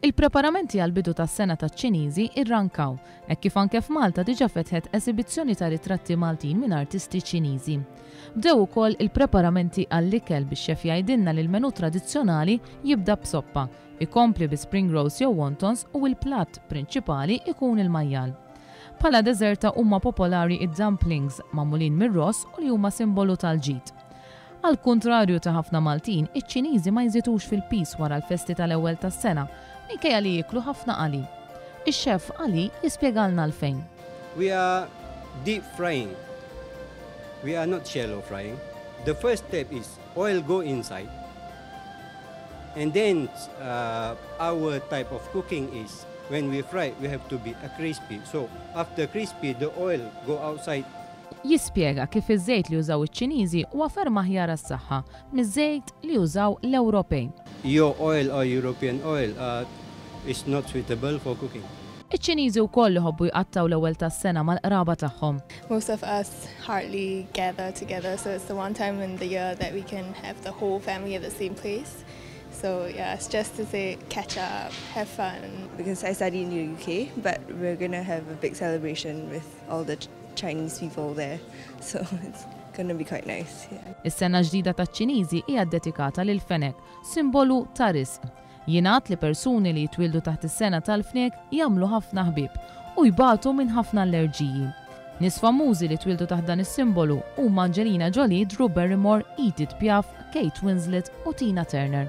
Il-preparamenti għall-bidu tas-sena taċ-Ċiniżi rrankaw, hekk kif anke f'Malta diġà fetħet esibizzjoni ta' ritratti Maltin minn artisti Ċiniżi. Bdew ukoll il-preparamenti għall-ikel bix-xef jgħidilna li l-menù tradizzjonali jibda b'soppa, ikompli bi spring rolls jew wontons u l-platt prinċipali jkun il-majjal. Bħala deżerta huma popolari d-dumplings, magħmulin mir-ross u li huma simbolu tal-ġid. Għall-kuntrarju ta' ħafna Maltin, iċ-Ċiniżi ma jżidux fil-piż wara l-festi tal-Ewwel tas-Sena, minkejja li jieklu ħafna għali. Ix-Chef Ali jispjegalna għalfejn. We are deep frying, we are not shallow frying. The first step is oil go inside and then our type of cooking is when we fry we have to be crispy. So after crispy the oil go outside Jispjega kif iż-żejt li jużaw iċ-Ċiniżi huwa ferm aħjar għas-saħħa miż-żejt li jużaw l-Ewropej. Your oil or European oil is not suitable for cooking. Iċ-Ċiniżi wkoll iħobbu jqattgħu l-ewwel tas-sena mal-qraba tagħhom. Most of us hardly gather together so it's the one time in the year that we can have the whole family at the same place. So yeah, it's just to say catch up, have fun. Because I study in the UK but we're gonna have a big celebration with all the Chinese people there so it's gonna be quite nice yeah. Is-Sena Ġdida taċ-Ċiniżi hija ddedikata lill-fenek, simbolu ta' riżq. Jingħad li persuni li jitwieldu taħt is-sena tal-fnek jagħmlu ħafna ħbieb u jbatu minn ħafna allerġiji. Nies famużi li twieldu taħt dan is-simbolu huma Angelina Jolie, Drew Barrymore, Edith Piaf, Kate Winslet u Tina Turner.